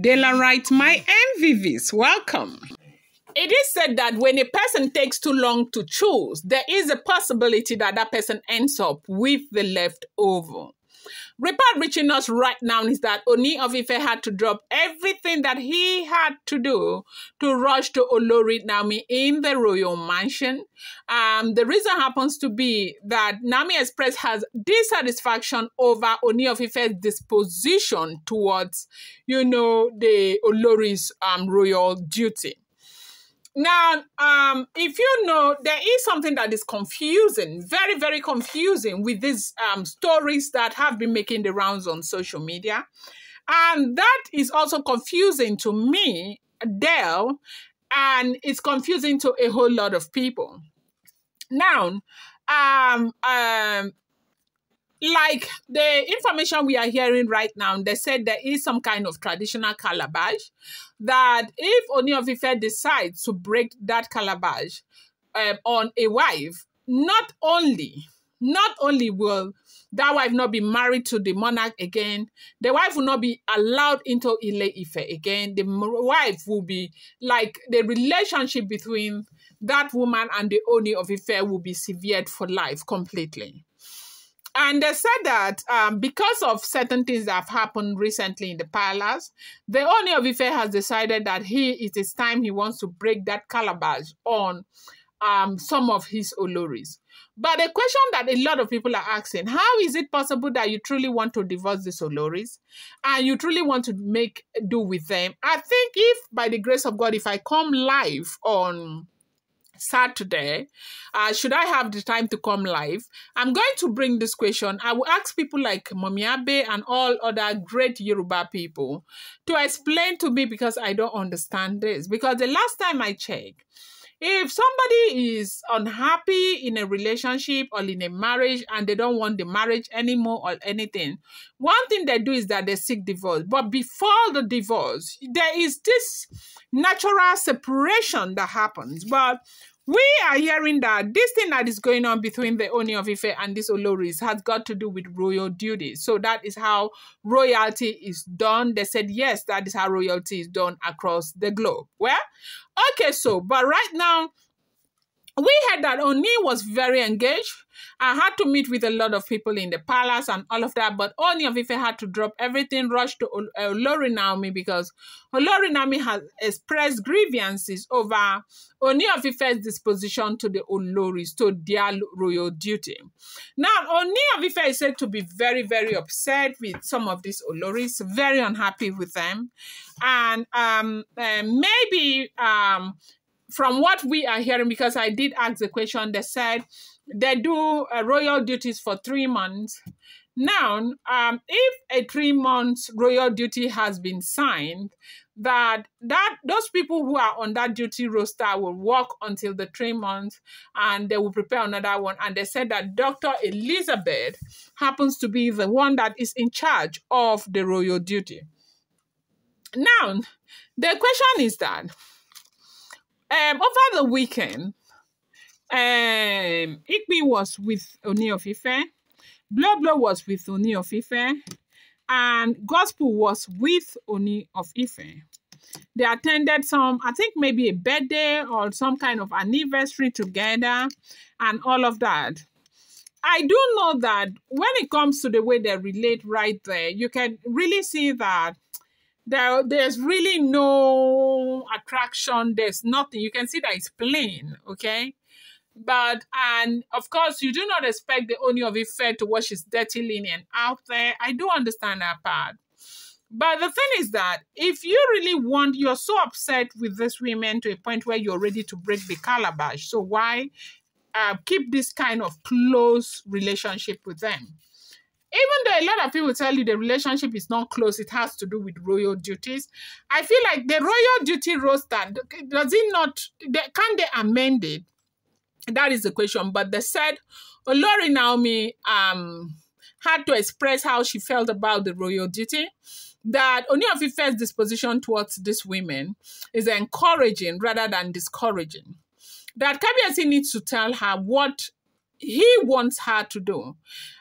Dela writes, My MVVs, welcome. It is said that when a person takes too long to choose, there is a possibility that that person ends up with the leftover. Report reaching us right now is that Ooni of Ife had to drop everything that he had to do to rush to Olori Naomi in the royal mansion. Um, the reason happens to be that Naomi Express has dissatisfaction over Ooni of Ife's disposition towards, you know, the Olori's um, royal duty. Now, um, if you know, there is something that is confusing, very, very confusing with these um, stories that have been making the rounds on social media. And that is also confusing to me, Dell, and it's confusing to a whole lot of people. Now, um, um, like the information we are hearing right now, they said there is some kind of traditional calabash that if Ooni of Ife decides to break that calabash um, on a wife, not only, not only will that wife not be married to the monarch again, the wife will not be allowed into Ile Ife again. The wife will be like the relationship between that woman and the Ooni of Ife will be severed for life completely. And they said that um, because of certain things that have happened recently in the palace, the Ooni of Ife has decided that he it is time he wants to break that calabash on um, some of his oloris. But the question that a lot of people are asking, how is it possible that you truly want to divorce the oloris and you truly want to make do with them? I think if by the grace of God, if I come live on Saturday, uh, should I have the time to come live? I'm going to bring this question. I will ask people like Momiabe and all other great Yoruba people to explain to me because I don't understand this. Because the last time I checked, if somebody is unhappy in a relationship or in a marriage and they don't want the marriage anymore or anything, one thing they do is that they seek divorce. But before the divorce, there is this natural separation that happens. But we are hearing that this thing that is going on between the Ooni of Ife and this Oloris has got to do with royal duties. So that is how royalty is done. They said, yes, that is how royalty is done across the globe. Well, okay, so, but right now, we heard that Ooni was very engaged. I had to meet with a lot of people in the palace and all of that, but Ooni of Ife had to drop everything, rush to Olori Naomi because Olori Naomi has expressed grievances over Ooni of Ife's disposition to the Oloris, to their royal duty. Now, Ooni of Ife is said to be very, very upset with some of these Oloris, very unhappy with them. And um, uh, maybe um, from what we are hearing, because I did ask the question, they said they do uh, royal duties for three months. Now, um, if a three months royal duty has been signed, that that those people who are on that duty roster will work until the three months and they will prepare another one. And they said that Dr. Elizabeth happens to be the one that is in charge of the royal duty. Now, the question is that um, over the weekend, um, Ikpi was with Ooni of Ife, Blow Blow was with Ooni of Ife, and Gospel was with Ooni of Ife. They attended some, I think maybe a birthday or some kind of anniversary together and all of that. I do know that when it comes to the way they relate right there, you can really see that there there's really no attraction. There's nothing. You can see that it's plain okay? But and of course you do not expect the Ooni of Ife to wash his dirty linen out there. I do understand that part. But the thing is that if you really want you're so upset with these women to a point where you're ready to break the calabash. So why uh, keep this kind of close relationship with them even though a lot of people tell you the relationship is not close, it has to do with royal duties. I feel like the royal duty roster does it not? Can they amend it? That is the question. But they said Olori Naomi um had to express how she felt about the royal duty. That Ooni disposition towards these women is encouraging rather than discouraging. That Kabiyesi needs to tell her what he wants her to do.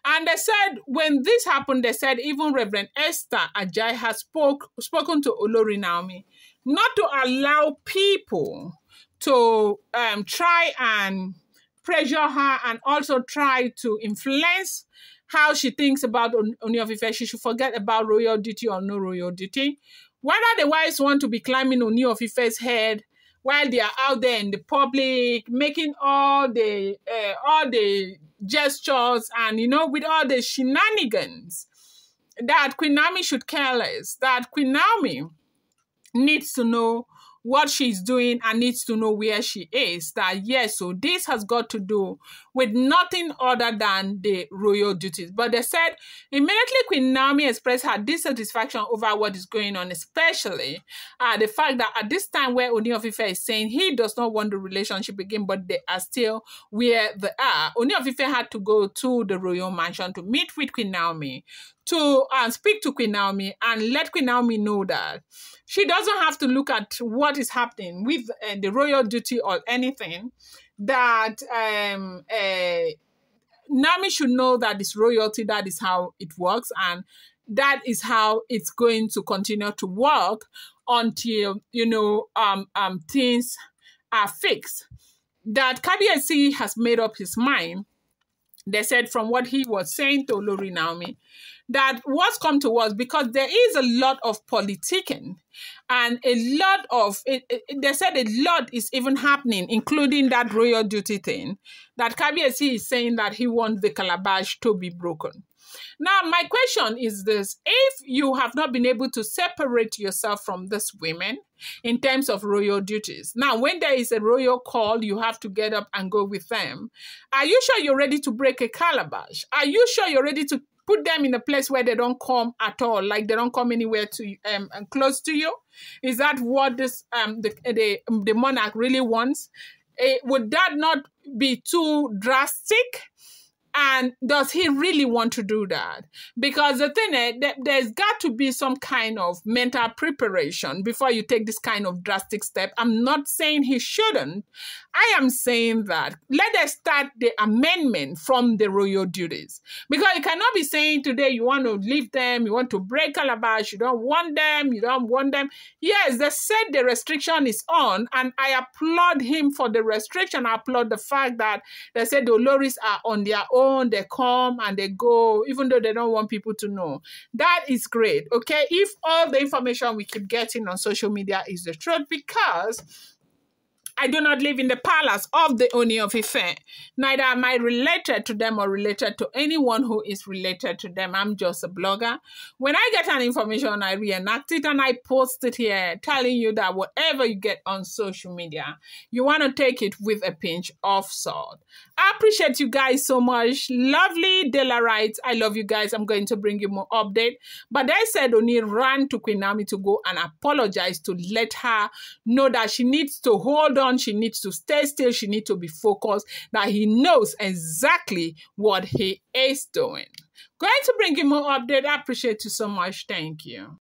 And they said when this happened, they said even Reverend Esther Ajayi has spoke spoken to Olori Naomi not to allow people to um, try and pressure her and also try to influence how she thinks about Ooni of She should forget about royal duty or no royal duty. Whether the wives want to be climbing Ooni of Ife's head while they are out there in the public, making all the uh, all the gestures and you know with all the shenanigans, that Queen Naomi should care less. That Queen Naomi needs to know what she's doing and needs to know where she is. That yes, so this has got to do with nothing other than the royal duties. But they said immediately Queen Naomi expressed her dissatisfaction over what is going on, especially uh, the fact that at this time where Ooni of Ife is saying he does not want the relationship again, but they are still where they are. Ooni of Ife had to go to the royal mansion to meet with Queen Naomi to uh, speak to Queen Naomi and let Queen Naomi know that she doesn't have to look at what is happening with uh, the royal duty or anything. That um, uh, Naomi should know that it's royalty, that is how it works, and that is how it's going to continue to work until you know um, um, things are fixed. That Kabiyesi has made up his mind. They said from what he was saying to Lori Naomi that what's come to us because there is a lot of politicking and a lot of it, it, they said a lot is even happening including that royal duty thing that Kabiyesi is saying that he wants the calabash to be broken now my question is this if you have not been able to separate yourself from these women in terms of royal duties now when there is a royal call you have to get up and go with them are you sure you're ready to break a calabash are you sure you're ready to put them in a place where they don't come at all, like they don't come anywhere to um close to you. Is that what this um the the, the monarch really wants? Uh, would that not be too drastic? And does he really want to do that? Because the thing is, there's got to be some kind of mental preparation before you take this kind of drastic step. I'm not saying he shouldn't. I am saying that let us start the amendment from the royal duties. Because you cannot be saying today you want to leave them, you want to break calabash, you don't want them, you don't want them. Yes, they said the restriction is on, and I applaud him for the restriction. I applaud the fact that they said the Oloris are on their own own, they come and they go, even though they don't want people to know. That is great, okay? If all the information we keep getting on social media is the truth, because I do not live in the palace of the Ooni of Ife. Neither am I related to them or related to anyone who is related to them. I'm just a blogger. When I get an information, I reenact it and I post it here, telling you that whatever you get on social media, you want to take it with a pinch of salt. I appreciate you guys so much. Lovely Dela writes, I love you guys. I'm going to bring you more update. But they said Ooni ran to Queen Naomi to go and apologize to let her know that she needs to hold on. She needs to stay still. She needs to be focused. That he knows exactly what he is doing. Going to bring you more update. I appreciate you so much. Thank you.